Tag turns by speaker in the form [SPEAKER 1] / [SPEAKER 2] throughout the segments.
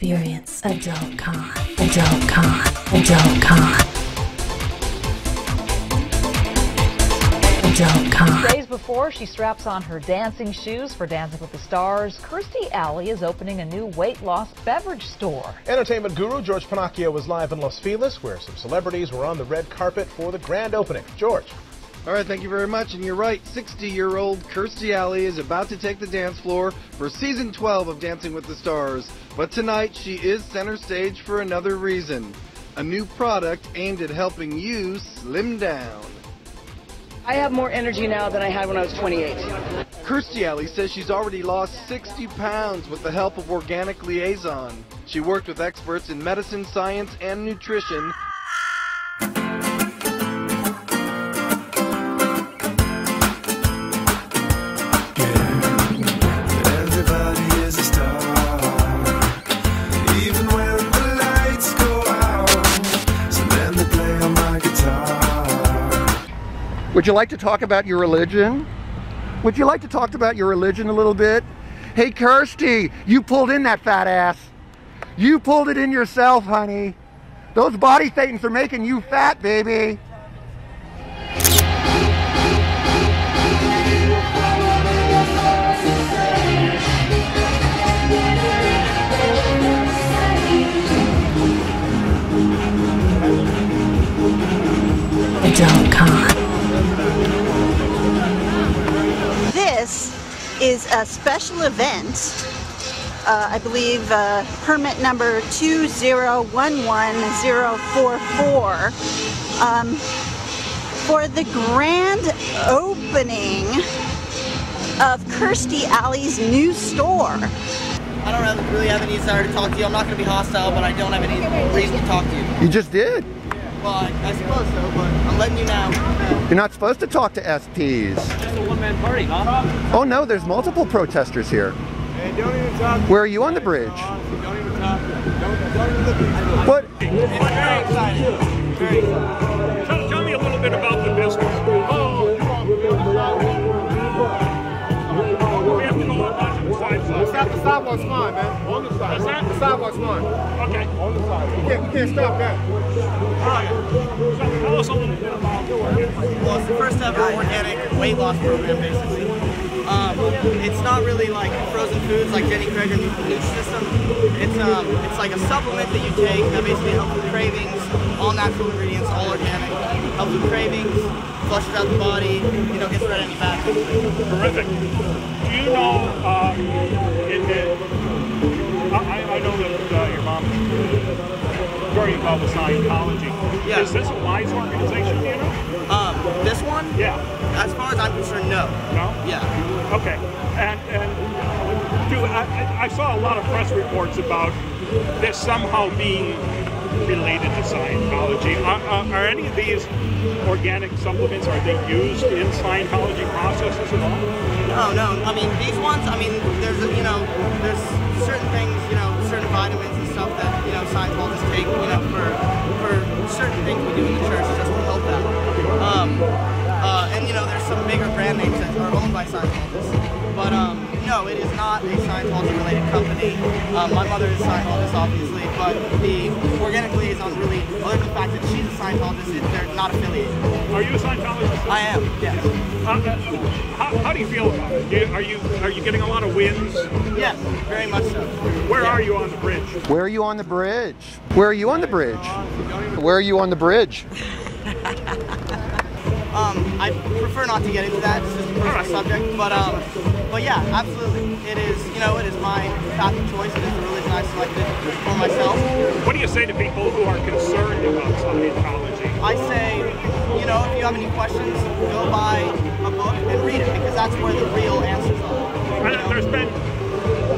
[SPEAKER 1] Experience Adult Con. Adult Con. Adult Con. Adult Con.
[SPEAKER 2] Days before she straps on her dancing shoes for Dancing with the Stars, Kirstie Alley is opening a new weight loss beverage store.
[SPEAKER 3] Entertainment guru George Pennacchio was live in Los Feliz, where some celebrities were on the red carpet for the grand opening. George.
[SPEAKER 4] All right, thank you very much. And you're right, 60 year old Kirstie Alley is about to take the dance floor for season 12 of Dancing with the Stars. But tonight, she is center stage for another reason a new product aimed at helping you slim down.
[SPEAKER 5] I have more energy now than I had when I was 28.
[SPEAKER 4] Kirstie Alley says she's already lost 60 pounds with the help of Organic Liaison. She worked with experts in medicine, science, and nutrition.
[SPEAKER 6] Would you like to talk about your religion? Would you like to talk about your religion a little bit? Hey, Kirstie, you pulled in that fat ass. You pulled it in yourself, honey. Those body thetans are making you fat, baby.
[SPEAKER 7] Is a special event. Uh, I believe uh, permit number 2011044 um, for the grand opening of Kirstie Alley's new store.
[SPEAKER 5] I don't have- really have any desire to talk to you. I'm not going to be hostile, but I don't have any reason to talk to you.
[SPEAKER 6] You just did.
[SPEAKER 5] Well, I, I suppose so, but I'm letting you know.
[SPEAKER 6] You're not supposed to talk to SPs.
[SPEAKER 5] Just a one-man party, huh?
[SPEAKER 6] Oh no, there's multiple protesters here.
[SPEAKER 3] Hey, don't even talk.
[SPEAKER 6] Where are you on the bridge?
[SPEAKER 3] Don't even talk. Don't, don't even look at
[SPEAKER 6] What?
[SPEAKER 5] Very excited. Very excited.
[SPEAKER 8] Tell, tell me a little bit about the business. Oh, oh we have to go up the side.
[SPEAKER 3] Stop the sidewalk's fine, man. On the side.
[SPEAKER 8] What's that?
[SPEAKER 3] The sidewalk's fine.
[SPEAKER 8] Okay.
[SPEAKER 3] On the side. You can't, you can't stop that.
[SPEAKER 8] All right. So tell us a little bit about the organic.
[SPEAKER 5] Well, it's the first ever organic weight loss program, basically. Um, it's not really like frozen foods like Jenny Craig or Nutrisystem. It's um, it's like a supplement that you take that basically helps with cravings. All natural ingredients, all organic. Helps with cravings, flushes out the body, you know, gets rid of any fat.
[SPEAKER 8] Terrific. Do you know, the, I, I know that uh, your mom very involved with Scientology.
[SPEAKER 5] Yeah.
[SPEAKER 8] Is this a wise organization, do you know?
[SPEAKER 5] Um, this one,
[SPEAKER 8] Yeah.
[SPEAKER 5] as far as I'm concerned, no.
[SPEAKER 8] No?
[SPEAKER 5] Yeah.
[SPEAKER 8] Okay. And and do I, I- saw a lot of press reports about this somehow being related to Scientology. Are, are, are any of these organic supplements are they used in Scientology processes at all?
[SPEAKER 5] No, no. I mean, these ones. I mean, there's you know, there's certain things, you know, certain vitamins that you know Scientologists take, you know, for for certain things we do in the church just to help them. Um, uh, and you know, there's some bigger brand names that are owned by Scientologists, but um, no, it is not a Scientology-related company. Um, my mother is a Scientologist, obviously, but the organic liaison is really, other than the fact that she's a Scientologist, it- they're not affiliated.
[SPEAKER 8] Are you a Scientologist?
[SPEAKER 5] I am, yes.
[SPEAKER 8] Uh, how, how do you feel about it? Are you are you getting a lot of wins?
[SPEAKER 5] Yes, very much so.
[SPEAKER 8] Where are you on the bridge?
[SPEAKER 6] Where are you on the bridge? Where are you on the bridge? Where are you on the bridge?
[SPEAKER 5] Um, I prefer not to get into that. It's just a personal subject. But um, but yeah, absolutely. It is. You know, it is my path of choice. It is the religion I selected for myself.
[SPEAKER 8] What do you say to people who are concerned about Scientology?
[SPEAKER 5] I say, you know, if you have any questions, go buy a book and read it because that's where the real answers are.
[SPEAKER 8] And there's been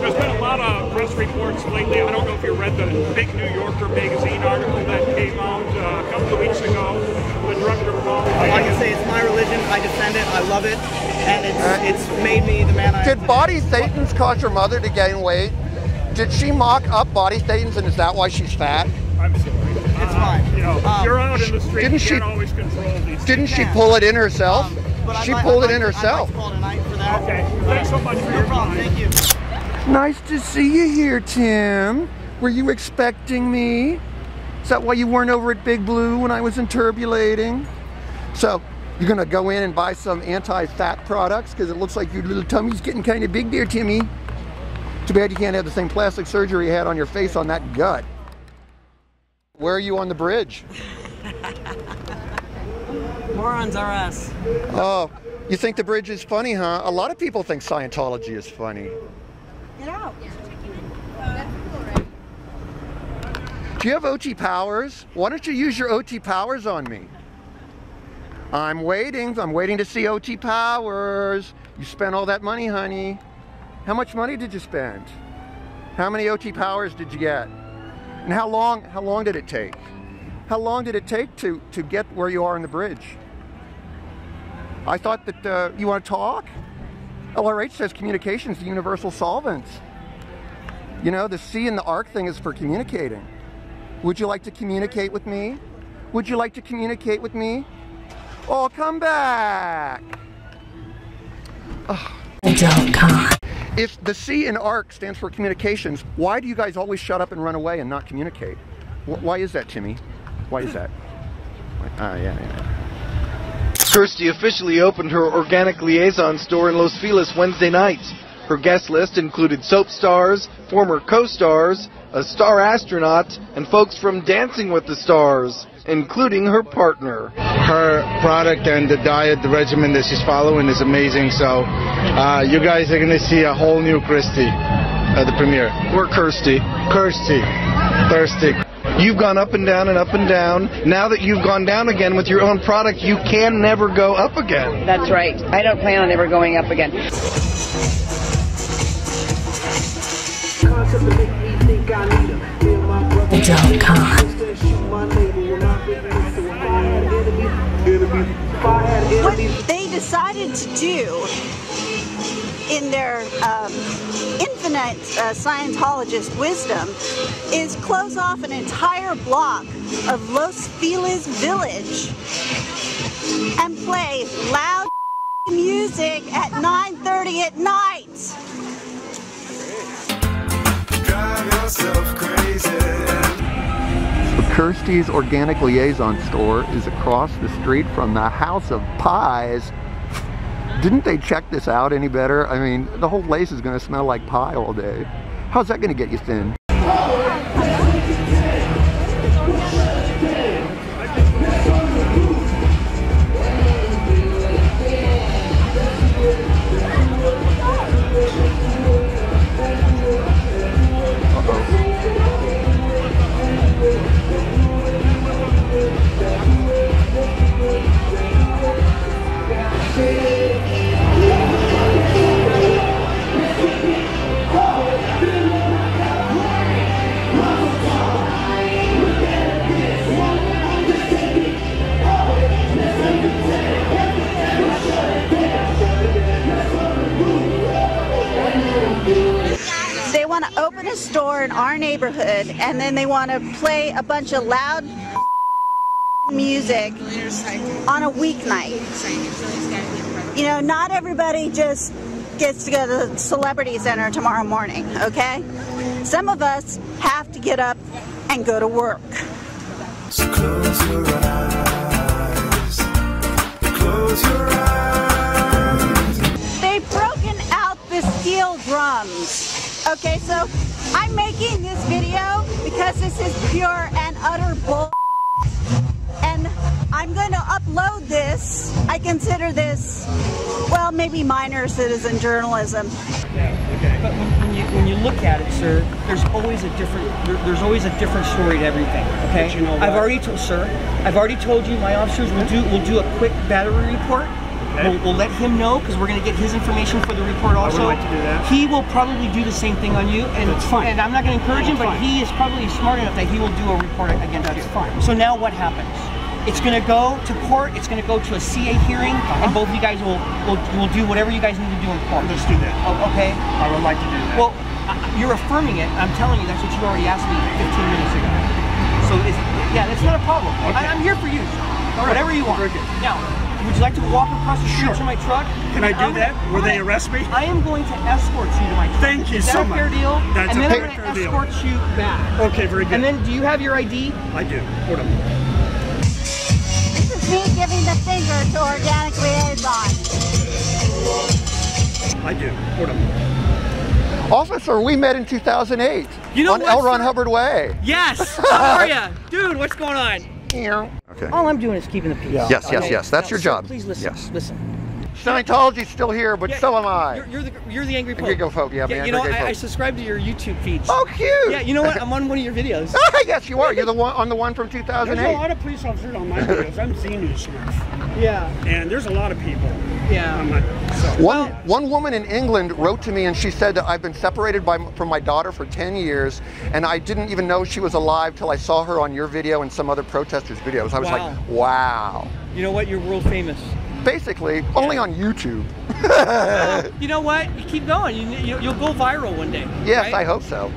[SPEAKER 8] there's been lot of press reports lately. I don't know if you read the big New Yorker magazine article that came out uh, a couple of weeks ago. The director of all
[SPEAKER 5] Like I say, it's my religion. I defend it. I love it, and it's it's made me the man I am.
[SPEAKER 6] Did body thetans cause your mother to gain weight? Did she mock up body thetans and is that why she's fat?
[SPEAKER 8] I'm sorry.
[SPEAKER 5] It's fine.
[SPEAKER 8] You know,
[SPEAKER 5] Um,
[SPEAKER 8] you're out in the street.
[SPEAKER 6] didn't
[SPEAKER 8] you
[SPEAKER 6] she-
[SPEAKER 8] can't always control these.
[SPEAKER 6] Didn't she
[SPEAKER 5] can.
[SPEAKER 6] pull it in herself?
[SPEAKER 5] Um, but I'd
[SPEAKER 6] She
[SPEAKER 5] like-
[SPEAKER 6] pulled
[SPEAKER 5] I'd
[SPEAKER 6] it in
[SPEAKER 5] like- I'd
[SPEAKER 6] herself.
[SPEAKER 5] like to call tonight for that.
[SPEAKER 8] Okay. Thanks so much for
[SPEAKER 5] No
[SPEAKER 8] your
[SPEAKER 5] problem.
[SPEAKER 8] time.
[SPEAKER 5] Thank you.
[SPEAKER 6] Nice to see you here, Tim. Were you expecting me? Is that why you weren't over at Big Blue when I was interpolating? So, you're gonna go in and buy some anti-fat products because it looks like your little tummy's getting kind of big there, Timmy. Too bad you can't have the same plastic surgery you had on your face on that gut. Where are you on the bridge?
[SPEAKER 9] Morons are us.
[SPEAKER 6] Oh, you think the bridge is funny, huh? A lot of people think Scientology is funny.
[SPEAKER 7] Get out.
[SPEAKER 6] Do you have OT powers? Why don't you use your OT powers on me? I'm waiting. I'm waiting to see OT powers. You spent all that money, honey. How much money did you spend? How many OT powers did you get? And how long how long did it take? How long did it take to to get where you are in the bridge? I thought that uh, you want to talk. LRH says communications the universal solvent. You know, the C in the ARC thing is for communicating. Would you like to communicate with me? Would you like to communicate with me? Oh, come back.
[SPEAKER 1] Con.
[SPEAKER 6] If the C in ARC stands for communications, why do you guys always shut up and run away and not communicate? Why is that, Timmy? Why is that? Ah, yeah, yeah.
[SPEAKER 4] Kirstie officially opened her Organic Liaison store in Los Feliz Wednesday night. Her guest list included soap stars, former co-stars, a star astronaut, and folks from Dancing with the Stars, including her partner.
[SPEAKER 10] her product and the diet, the regimen that she's following is amazing. So uh, you guys are going to see a whole new Christy at the premiere.
[SPEAKER 4] We're Kirstie.
[SPEAKER 10] Kirstie. Thirsty.
[SPEAKER 4] You've gone up and down and up and down. Now that you've gone down again with your own product, you can never go up again.
[SPEAKER 9] That's right. I don't plan on ever going up again.
[SPEAKER 1] Adult con.
[SPEAKER 7] What they decided to do in their um, infinite uh, Scientologist wisdom is close off an entire block of Los Feliz Village and play loud music at 9.30 at night.
[SPEAKER 11] Drive.
[SPEAKER 6] Kirstie's Organic Liaison store is across the street from the House of Pies. Didn't they check this out any better? I mean, the whole place is going to smell like pie all day. How's that going to get you thin?
[SPEAKER 7] Store in our neighborhood and then they want to play a bunch of loud music on a weeknight. You know, not everybody just gets to go to the Celebrity Center tomorrow morning, okay? Some of us have to get up and go to work.
[SPEAKER 11] So close your eyes. Close your eyes.
[SPEAKER 7] They've broken out the steel drums. Okay, so I'm making this video because this is pure and utter bull. And I'm going to upload this. I consider this, well, maybe minor citizen journalism. Yeah, okay.
[SPEAKER 9] But when, when you when you look at it, sir, there's always a different there, there's always a different story to everything. Okay.
[SPEAKER 8] You know
[SPEAKER 9] I've already told sir. I've already told you my officers will do will do a quick battery report.
[SPEAKER 8] Okay.
[SPEAKER 9] We'll, we'll let him know because we're going to get his information for the report
[SPEAKER 8] would
[SPEAKER 9] also.
[SPEAKER 8] like to do that.
[SPEAKER 9] He will probably do the same thing on you, and
[SPEAKER 8] That's fine.
[SPEAKER 9] And I'm not going to encourage him, but he is probably smart enough that he will do a report against
[SPEAKER 8] That's
[SPEAKER 9] you.
[SPEAKER 8] fine.
[SPEAKER 9] So now what happens? It's going to go to court. It's going to go to a CA hearing,
[SPEAKER 8] Uh-huh.
[SPEAKER 9] and both of you guys will, will will do whatever you guys need to do in court.
[SPEAKER 8] Let's do that.
[SPEAKER 9] Oh, okay.
[SPEAKER 8] I would like to do that.
[SPEAKER 9] Well, you're affirming it. I'm telling you, that's what you already asked me 15 minutes ago. So, it's, yeah, that's not a problem. I,
[SPEAKER 8] Okay.
[SPEAKER 9] I'm here for you.
[SPEAKER 8] All right.
[SPEAKER 9] Whatever you want.
[SPEAKER 8] Very good.
[SPEAKER 9] Now, would you like to walk across the street
[SPEAKER 8] Sure.
[SPEAKER 9] to my truck?
[SPEAKER 8] Can I do
[SPEAKER 9] I'm gonna-
[SPEAKER 8] that? Will they arrest me?
[SPEAKER 9] I am going to escort you to my truck.
[SPEAKER 8] Thank you
[SPEAKER 9] Is that
[SPEAKER 8] so
[SPEAKER 9] a fair deal?
[SPEAKER 8] That's
[SPEAKER 9] and
[SPEAKER 8] a
[SPEAKER 9] then I'm
[SPEAKER 8] fair
[SPEAKER 9] going to
[SPEAKER 8] deal.
[SPEAKER 9] escort you back.
[SPEAKER 8] Okay, very good.
[SPEAKER 9] And then, do you have your ID?
[SPEAKER 8] I do. Hold on.
[SPEAKER 7] This is me giving the finger to Organic Liaison.
[SPEAKER 8] I do. Hold on.
[SPEAKER 6] Officer, we met in 2008
[SPEAKER 9] You know
[SPEAKER 6] on
[SPEAKER 9] what,
[SPEAKER 6] L. Ron
[SPEAKER 9] sir?
[SPEAKER 6] Hubbard Way.
[SPEAKER 9] Yes. How are you, dude? What's going on?
[SPEAKER 6] Okay.
[SPEAKER 9] All I'm doing is keeping the peace.
[SPEAKER 6] Yes, yes,
[SPEAKER 9] Okay?
[SPEAKER 6] yes. That's
[SPEAKER 9] Now,
[SPEAKER 6] your
[SPEAKER 9] sir,
[SPEAKER 6] job.
[SPEAKER 9] Please listen.
[SPEAKER 6] Yes.
[SPEAKER 9] Listen.
[SPEAKER 6] Scientology's still here, but
[SPEAKER 9] Yeah,
[SPEAKER 6] so am I.
[SPEAKER 9] You're, you're the you're the angry pope.
[SPEAKER 6] Angry Go Pope, yeah, man,
[SPEAKER 9] you know, I, I subscribe to your YouTube feeds.
[SPEAKER 6] Oh, cute.
[SPEAKER 9] Yeah, you know what? I'm on one of your videos.
[SPEAKER 6] yes, you are. You're the one on the one from
[SPEAKER 8] There's a
[SPEAKER 6] 2008.
[SPEAKER 8] lot of police officers on my videos. I'm Z News
[SPEAKER 9] Yeah.
[SPEAKER 8] And there's a lot of people.
[SPEAKER 9] Yeah.
[SPEAKER 8] on my, so.
[SPEAKER 6] One one woman in England wrote to me and she said that I've been separated by, from my daughter for 10 years and I didn't even know she was alive till I saw her on your video and some other protesters' videos. I was
[SPEAKER 9] Wow.
[SPEAKER 6] like, wow.
[SPEAKER 9] You know what? You're world famous.
[SPEAKER 6] Basically, only on YouTube.
[SPEAKER 9] You know what? You keep going. You, you, you'll go viral one day.
[SPEAKER 6] yes,
[SPEAKER 9] right?
[SPEAKER 6] I hope so.